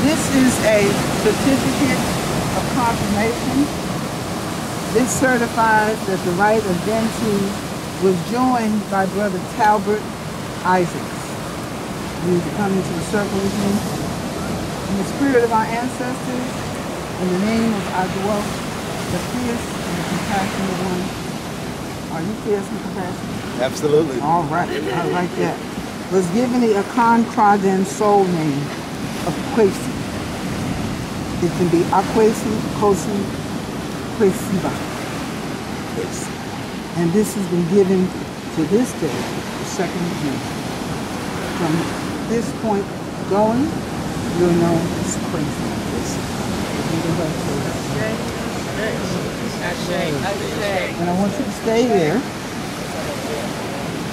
This is a certificate of confirmation. This certifies that the rite of Dentu was joined by Brother Talbert Isaacs. You need to come into the circle with me. In the spirit of our ancestors, in the name of dwell, the fierce and the compassionate one. Are you fierce and compassionate? Absolutely. All right, I like that. Was given the Akan Kraden soul name of Kwesi. It can be Akwesi, Kosi, Kwesiba. Kwesi. And this has been given to this day, the second of June. From this point going, you're known as Kwesi. And I want you to stay there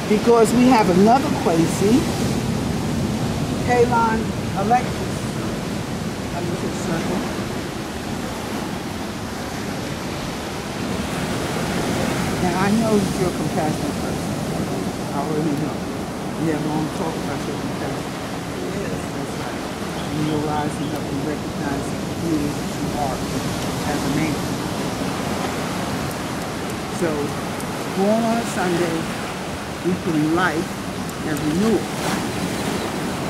because we have another Kwesi, Kalon Alexis. Come into the circle. Now I know you're a compassionate person. I already know. You have long talk about your compassion. Yes, That's right. And you're rising up and recognizing who it is that you are as a man. So, born on a Sunday, we in life and renewal.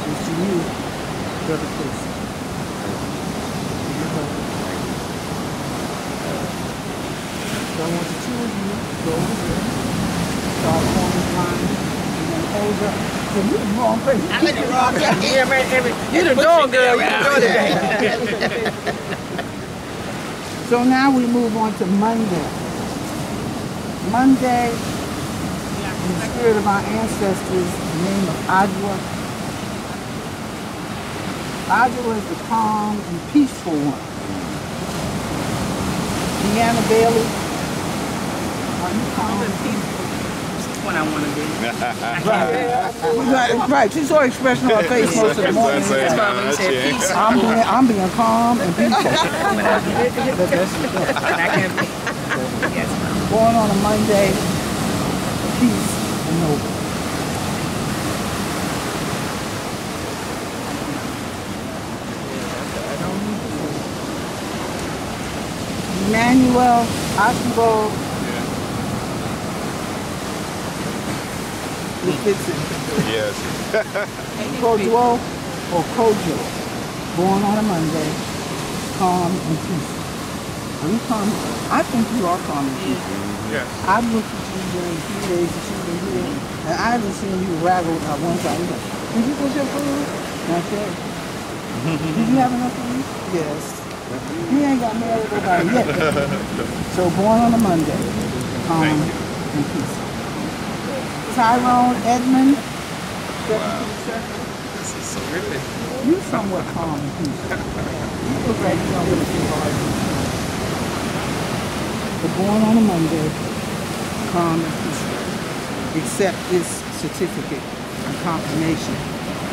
It's you, Brother Chris. So I want the two of you to go over there, start forming line, and then hold up. So you're the wrong place. I'm in the wrong place. Yeah, man, every, You're the dog girl. You're the today. so now we move on to Monday. Monday, in the spirit of our ancestors, in the name of Adwa. Adwa is the calm and peaceful one. Deanna Bailey, are you calm and peaceful? That's what I want to be. Right, right. She saw expression on her face most of the morning. That's why when you said peace, I'm being, I'm being calm and peaceful. but I can be. Yes, ma'am. Born on a Monday, peace and noble. Emmanuel Oswald Lufitson. Yes. Kojo or Kojo, born on a Monday, calm and peaceful. Are you calm? I think you are calm and peaceful. Mm-hmm. Yes. I've looked at you during the few days that you've been here, and I haven't seen you rattle at one time. Did you get your food? Not yet. Did you have enough eat? Yes. He ain't got married nobody yet. so born on a Monday, calm and peaceful. Tyrone Edmond. Wow. This is so really. You somewhat calm and peaceful. You look like you don't really hard. But born on a Monday, calm and peaceful. Accept this certificate and confirmation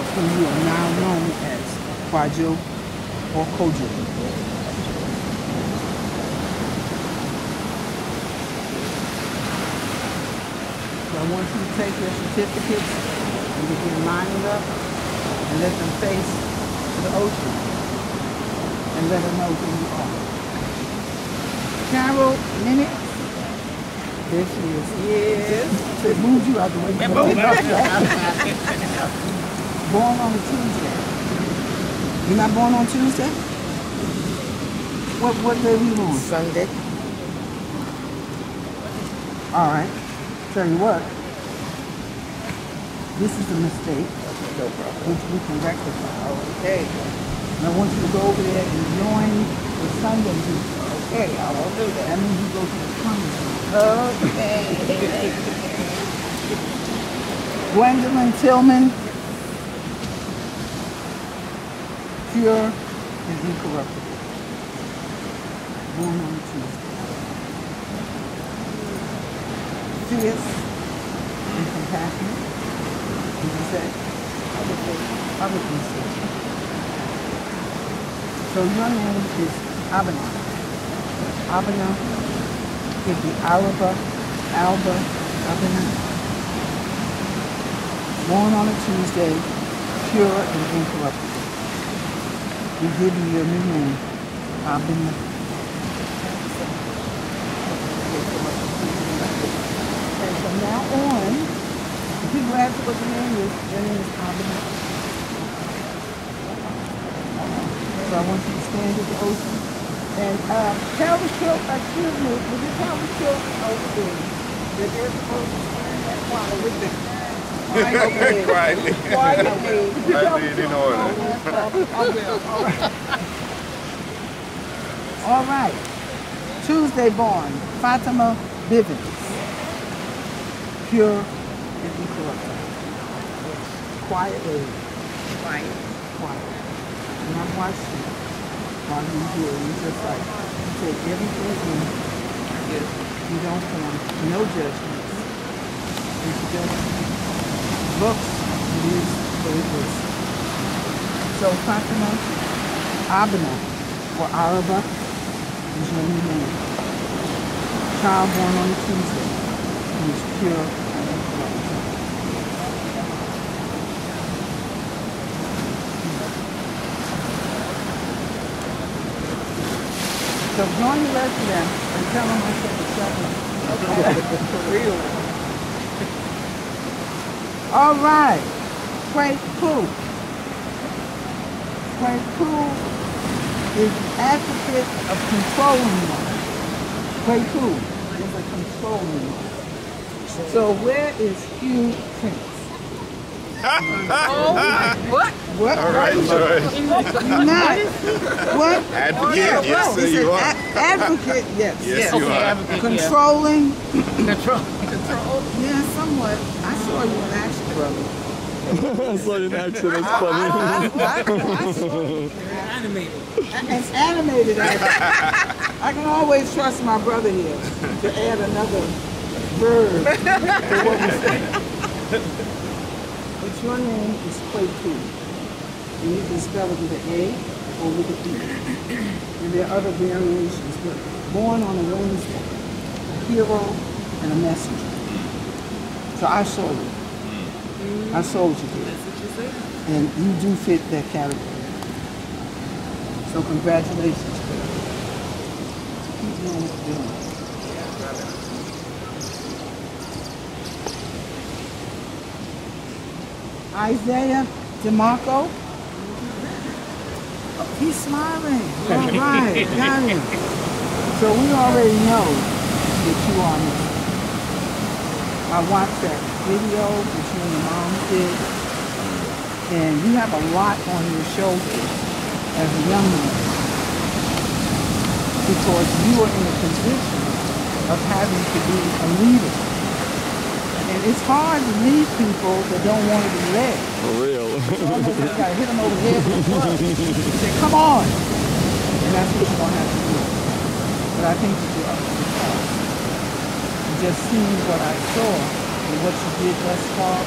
of who you are now known as Kwadwo or Kojo. So I want you to take your certificates and begin lining up and let them face the ocean and let them know who you are. Carol Minute. There she is. Yes. So it moves you out the way. born on a Tuesday. You're not born on Tuesday? What what day you born? Sunday. All right. Tell you what. This is a mistake. No problem. which we can rectify. Okay. And I want you to go over there and join the Sunday group. Okay, I won't do that. That means you go to the Sunday. Okay. Gwendolyn Tillman, pure and incorruptible. Born on a Tuesday. Fierce and compassionate. Did you? I would think so. So your name is Abena. Abena is the Araba, Alba, Abena. Born on a Tuesday, pure and incorruptible. We give you your name. Abena. And from now on, people ask you what your name is, your name is Abena. So I want you to stand at the ocean. And uh, tell the children, excuse me, would you tell the children over there that they're supposed to stand that water with the quiet Quietly. Quietly. Quietly in order. All right. All right. Tuesday born, Fatima Bivens. Pure and incorruptible. Quiet lady. Quiet. Quiet. And watched you while you're here. You just like, you take everything in. You don't form no judgments. She just looks, it is what. So Fatima Abena, or Araba, is your new name. Child born on Tuesday, who is pure and incorruptible. So join the rest of them and tell them I said the seven. For real. All right. Quay Poo. Quay Poo is an advocate of controlling one. Quay Poo is a controlling one. So where is Hugh Prince? Oh my, what? What? All right, Joyce. Not. What? Advocate, Yeah, yes, well, sir, you are. Advocate, yes. Yes, you are. Controlling, Control. Control. yeah, somewhat. I saw you in action, brother. I saw you in action. That's funny. I, I, I saw you. Animated. It's animated. I can always trust my brother here to add another verb to what we say. But your name is Quaku. And you can spell it with an A or with an E. And there are other variations, but born on a Wednesday, a hero and a messenger. So I saw you. I saw what you did. That's what you said. And you do fit that category. So congratulations, Chris. Keep doing what you're doing. Isaiah DeMarco. Oh, he's smiling. All right, got him. So we already know that you are me. I watched that video that you and your mom did, and you have a lot on your shoulders as a young man because you are in a position of having to be a leader. And it's hard to lead people that don't want to be led. For real. So almost you gotta hit them over the head with a club. Say, come on. And that's what you're gonna have to do. But I think that you're up to the task. Just seeing what I saw and what you did thus far,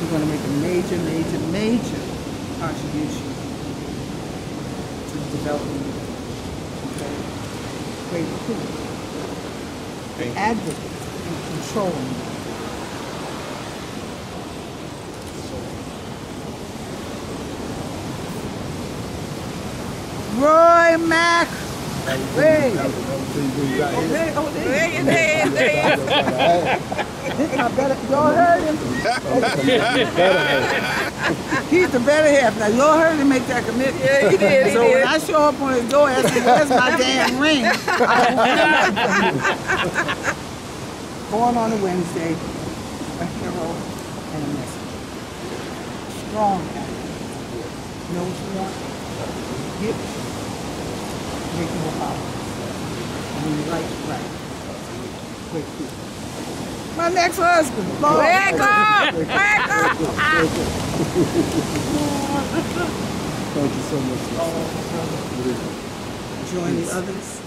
you're gonna make a major, major, major contribution to the development. Okay? Great. Thank you. Advocate and controlling. Roy Mack. Oh, there, oh, there. There there, there. This my better. Y'all heard him? He's the better half. Now, y'all heard him make that commitment. Yeah, he did, he so did. when I show up on his door asking, where's my damn ring? I want. Born on a Wednesday, a hero and a messenger. Strong attitude. Know what you want? Get it. Make you a power. When you right, right. Great people. My next husband. Lord. Up! Wake up! Thank you so much. Join the others.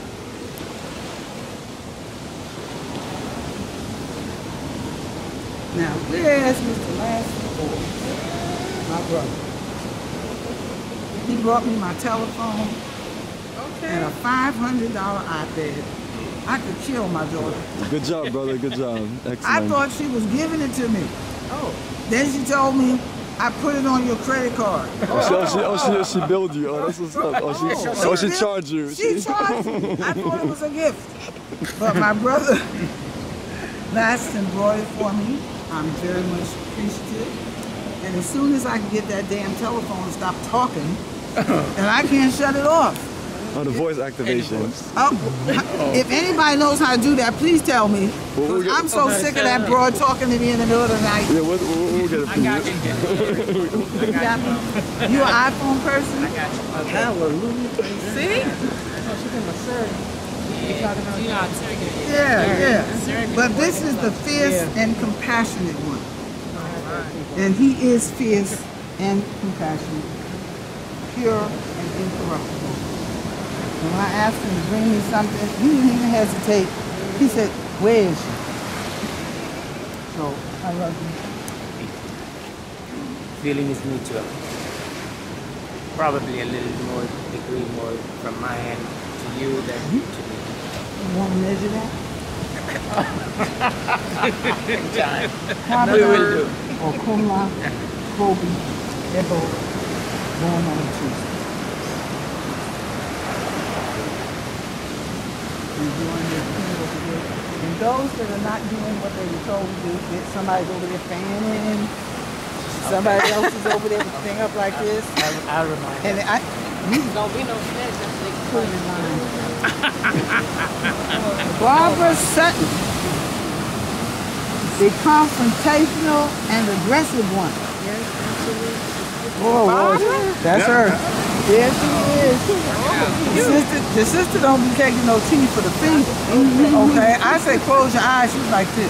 Now, where's Mr. Lassie? My brother. He brought me my telephone and a $500 iPad. I could kill my daughter. Good job, brother. Good job. Excellent. I thought she was giving it to me. Oh, Then she told me I put it on your credit card. Oh, she, oh, she, oh, she, oh, she billed you. Oh, that's what's up. Oh, she, oh, oh she charged you. She charged me. I thought it was a gift. But my brother lasted and brought it for me. I'm very much appreciative. And as soon as I can get that damn telephone to stop talking, and I can't shut it off. Oh, the voice activation. Oh, if anybody knows how to do that, please tell me. Well, we'll get- I'm so sick of that broad talking to me in the middle of the night. Yeah, we'll, we'll, we'll get it for I got you. you. You got me? You an iPhone person? I got you. Hallelujah. See? You know, I'm taking. Yeah, yeah. But this is the fierce and compassionate one. And he is fierce and compassionate, pure and incorruptible. When I asked him to bring me something, he didn't even hesitate. He said, where is she? So, I love you. feeling is mutual. Probably a little more degree more from my end to you than you to mm-hmm. me. You want to measure that? Time. Harvard We will do. or Kumla, Kobe, they're both on a Tuesday. Enjoying their food over there. And those that are not doing what they were told to do, get somebody's over there fanning, somebody else is over there with a thing up like this. I'll, I'll remind you. And I, you Don't be no snitch. That's the put it in line. Barbara Sutton, the confrontational and aggressive one. Yes, absolutely. Oh, Lord. That's her. Yes, she is. The sister, the sister don't be taking no tea for the fever. Mm-hmm. Okay, I say close your eyes. She's like this.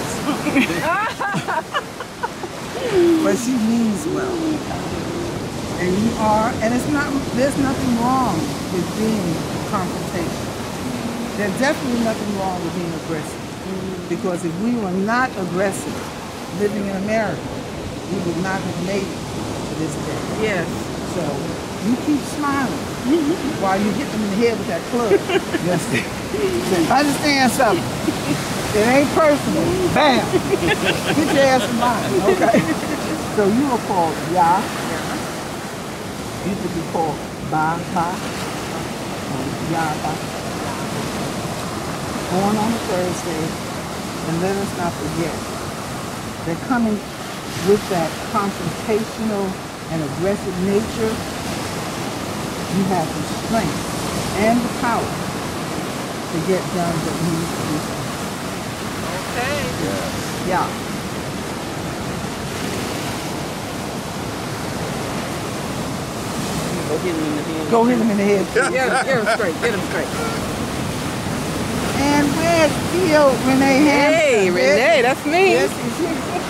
but she means well. And you are, and it's not. There's nothing wrong with being confrontational. There's definitely nothing wrong with being aggressive. Mm-hmm. Because if we were not aggressive, living in America, we would not have made it to this day. Yes. So you keep smiling while you hit them in the head with that club. Yes. Understand something. It ain't personal. Bam. Get your ass in line. Okay. So you are called Ya. You could be called Ba Ba. Or Ya Ba. Born on a Thursday. And let us not forget. They're coming with that confrontational and aggressive nature, you have the strength and the power to get done what needs to be done. Okay. Yeah. Go hit him in the head. Go hit him in the head. Get get him straight. Get him straight. And where's Theo Renee Hampton? Hey, Renee, that's me. Yes, she,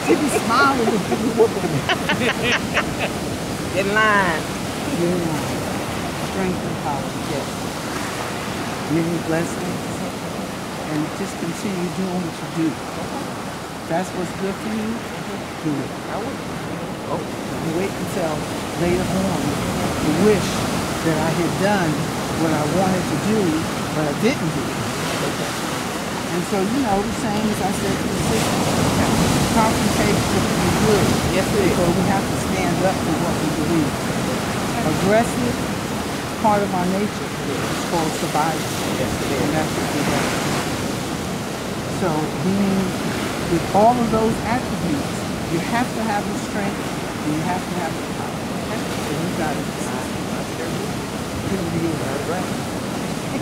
she be smiling when she be whooping me. In line. Yeah. Strength and power, yes. Many blessings. And just continue doing what you do. That's what's good for you. Do it. I would. And wait until later on to wish that I had done what I wanted to do, but I didn't do. It. And so, you know, the same as I said to the sister, confrontation can be good. Yes, it is. So we have to stand up for what we believe. Aggressive, part of our nature. It's called survival. And that's what we have. So being with all of those attributes, you have to have the strength and you have to have the power. So you got it. Hit him in the head.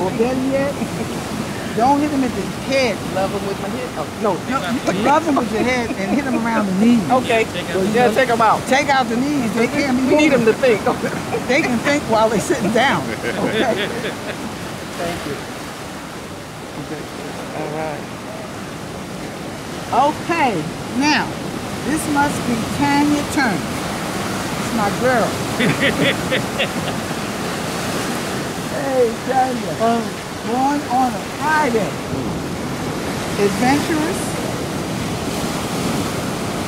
Or better yet, don't hit him at the head. Love him with my head. Oh, no. No, love him with your head and hit him around the knees. Okay. Yeah, take him out. Take out the knees. They can't be We need them to think. They can think while they're sitting down. Okay. Thank you. Okay. All right. Okay, now, this must be Tanya Turner. It's my girl. hey, Tanya. Um, Born on a Friday. Adventurous,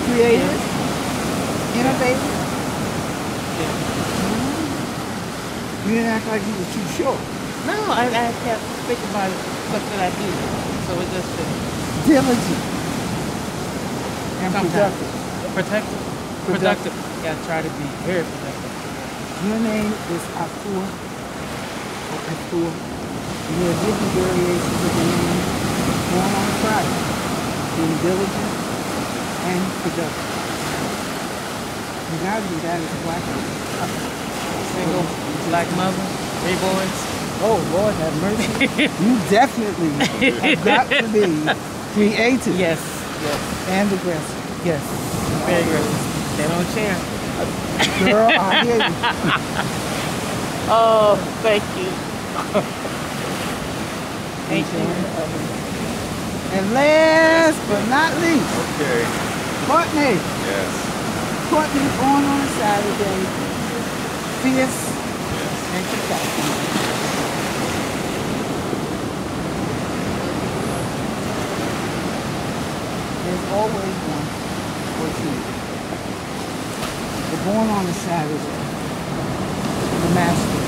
creative, innovative. You didn't act like you were too short. No, I, I kept thinking about stuff that I do. So it just uh, Diligent and Sometimes. productive. protected. productive. Yeah, try to be very productive. Your name is Afua. Or Afua. There are different variations of your name. Born on Friday. Being diligent and productive. You gotta do that as a black man. Single, black mother, three boys. Oh Lord have mercy. you definitely have got to be creative Yes, yes, and aggressive. yes. Very aggressive. They don't share. Girl, I hear you. Oh, thank you. Thank you. And last but not least, Okay. Courtney. Yes. Courtney born on a Saturday. Fierce Yes. and compassionate. There's always one or two. But born on a Saturday. The master.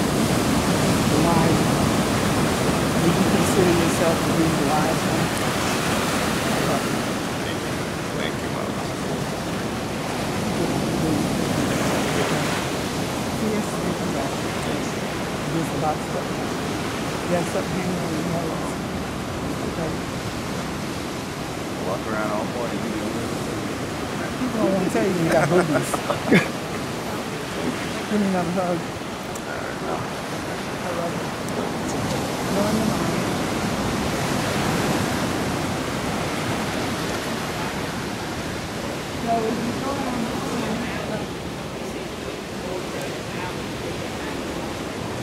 The wise one. Do you consider yourself to be the wise one? I love you. Thank you, Mama. Fierce and compassionate. There's a lot of stuff. You have something hanging on your nose. Okay. Walk around all morning. You know. People don't want to tell you you got boobies. Give me another hug. I love you. Go in your mind. No, if you go on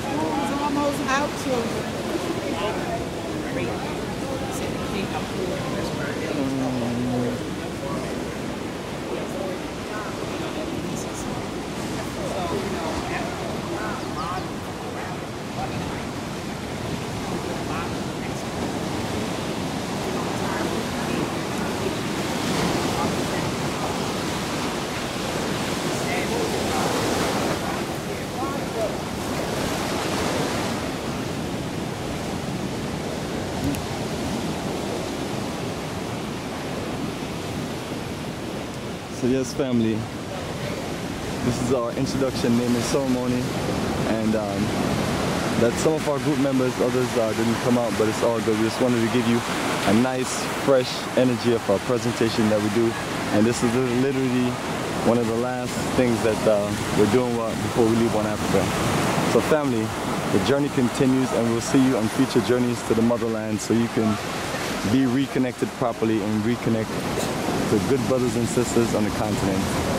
School's almost out, children. Thank you. So yes, family. This is our introduction naming ceremony, and um, that some of our group members, others uh, didn't come out, but it's all good. We just wanted to give you a nice, fresh energy of our presentation that we do, and this is literally one of the last things that uh, we're doing before we leave on Africa. So family, the journey continues, and we'll see you on future journeys to the motherland, so you can be reconnected properly and reconnect to good brothers and sisters on the continent.